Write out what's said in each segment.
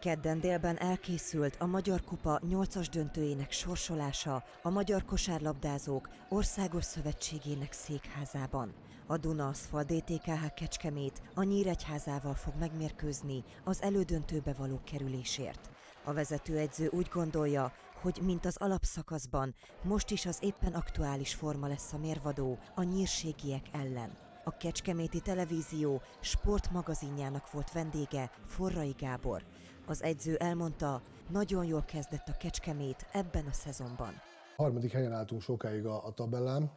Kedden délben elkészült a Magyar Kupa 8-as döntőjének sorsolása a Magyar Kosárlabdázók Országos Szövetségének székházában. A Duna Aszfal DTKH Kecskemét a Nyíregyházával fog megmérkőzni az elődöntőbe való kerülésért. A vezetőedző úgy gondolja, hogy mint az alapszakaszban, most is az éppen aktuális forma lesz a mérvadó a nyírségiek ellen. A Kecskeméti Televízió sportmagazinjának volt vendége Forrai Gábor. Az edző elmondta, nagyon jól kezdett a Kecskemét ebben a szezonban. A harmadik helyen álltunk sokáig a, a tabellán.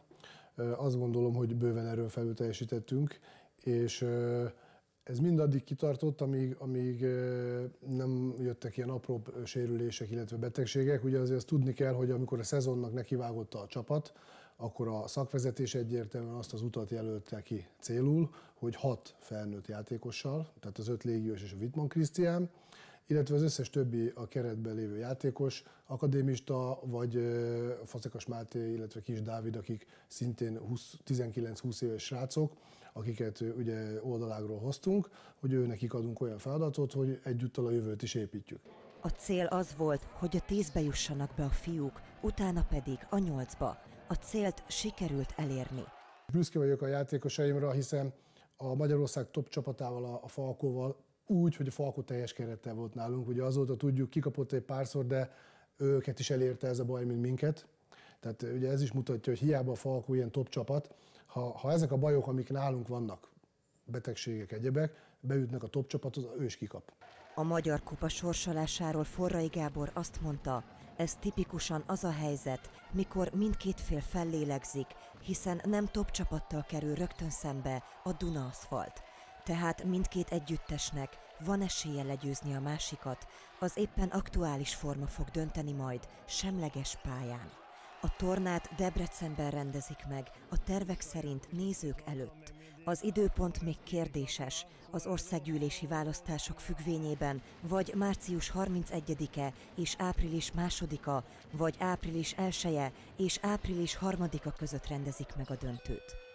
Azt gondolom, hogy bőven erőn felül teljesítettünk, és ez mindaddig kitartott, amíg, amíg nem jöttek ilyen apró sérülések, illetve betegségek. Ugye azért azt tudni kell, hogy amikor a szezonnak nekivágott a csapat, akkor a szakvezetés egyértelműen azt az utat jelölte ki célul, hogy hat felnőtt játékossal, tehát az öt légiós és a Wittmann Krisztián, illetve az összes többi a keretben lévő játékos, akadémista, vagy Faszekas Máté, illetve Kis Dávid, akik szintén 19-20 éves srácok, akiket ugye oldalágról hoztunk, hogy ő nekik adunk olyan feladatot, hogy egyúttal a jövőt is építjük. A cél az volt, hogy a tízbe jussanak be a fiúk, utána pedig a nyolcba. A célt sikerült elérni. Büszke vagyok a játékosaimra, hiszen a Magyarország top csapatával, a Falkóval úgy, hogy a Falkó teljes kerettel volt nálunk. Ugye azóta tudjuk, kikapott egy párszor, de őket is elérte ez a baj, mint minket. Tehát ugye ez is mutatja, hogy hiába a Falkó ilyen top csapat, ha, ha ezek a bajok, amik nálunk vannak, betegségek, egyebek, beütnek a top csapathoz, ő is kikap. A Magyar Kupa sorsolásáról Forrai Gábor azt mondta, ez tipikusan az a helyzet, mikor mindkét fél fellélegzik, hiszen nem top csapattal kerül rögtön szembe a Duna aszfalt. Tehát mindkét együttesnek van esélye legyőzni a másikat, az éppen aktuális forma fog dönteni majd semleges pályán. A tornát Debrecenben rendezik meg, a tervek szerint nézők előtt. Az időpont még kérdéses, az országgyűlési választások függvényében vagy március 31-e és április 2-a, vagy április 1 -e és április 3-a között rendezik meg a döntőt.